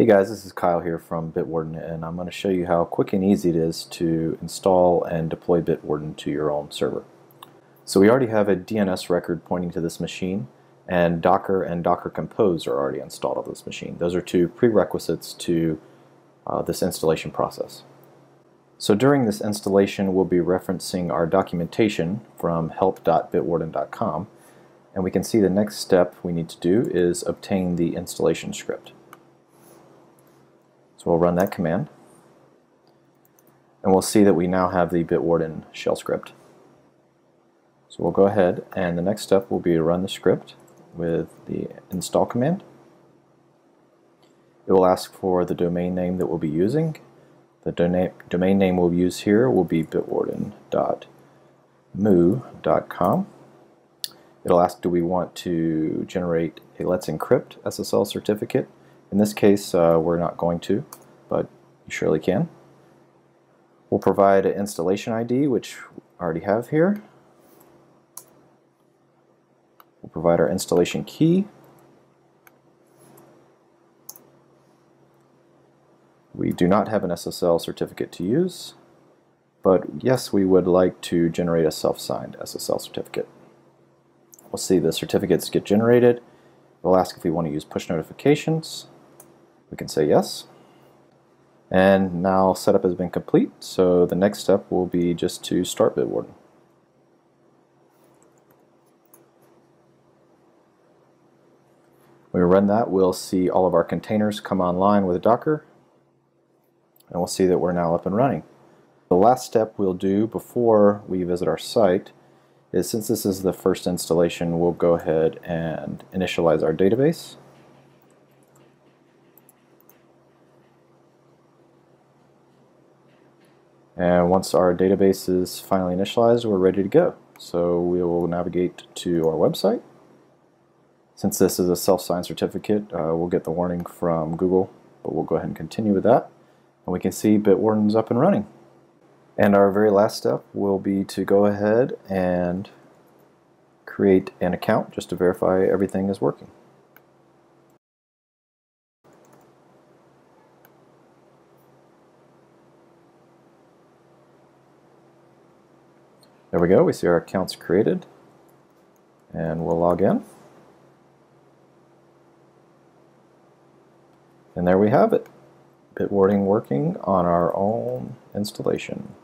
Hey guys, this is Kyle here from Bitwarden and I'm going to show you how quick and easy it is to install and deploy Bitwarden to your own server. So we already have a DNS record pointing to this machine and Docker and Docker Compose are already installed on this machine. Those are two prerequisites to uh, this installation process. So during this installation we'll be referencing our documentation from help.bitwarden.com and we can see the next step we need to do is obtain the installation script. So we'll run that command. And we'll see that we now have the Bitwarden shell script. So we'll go ahead and the next step will be to run the script with the install command. It will ask for the domain name that we'll be using. The domain name we'll use here will be bitwarden.moo.com. It'll ask do we want to generate a Let's Encrypt SSL certificate in this case, uh, we're not going to, but you surely can. We'll provide an installation ID, which I already have here. We'll provide our installation key. We do not have an SSL certificate to use, but yes, we would like to generate a self-signed SSL certificate. We'll see the certificates get generated. We'll ask if we want to use push notifications. We can say yes. And now setup has been complete, so the next step will be just to start Bitwarden. When we run that, we'll see all of our containers come online with Docker, and we'll see that we're now up and running. The last step we'll do before we visit our site is since this is the first installation, we'll go ahead and initialize our database. And once our database is finally initialized, we're ready to go. So we will navigate to our website. Since this is a self-signed certificate, uh, we'll get the warning from Google, but we'll go ahead and continue with that. And we can see Bitwarden's up and running. And our very last step will be to go ahead and create an account just to verify everything is working. There we go, we see our accounts created and we'll log in. And there we have it, Bitwarden working on our own installation.